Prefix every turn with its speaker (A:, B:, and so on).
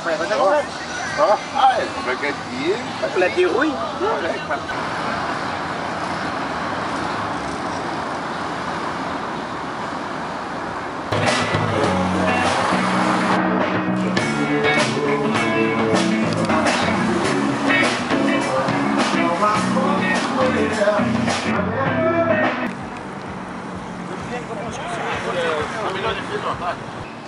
A: Frère, ça va? Ah, ouais, regardier. La dérouille? Yeah.
B: Amiloide, fiz
C: uma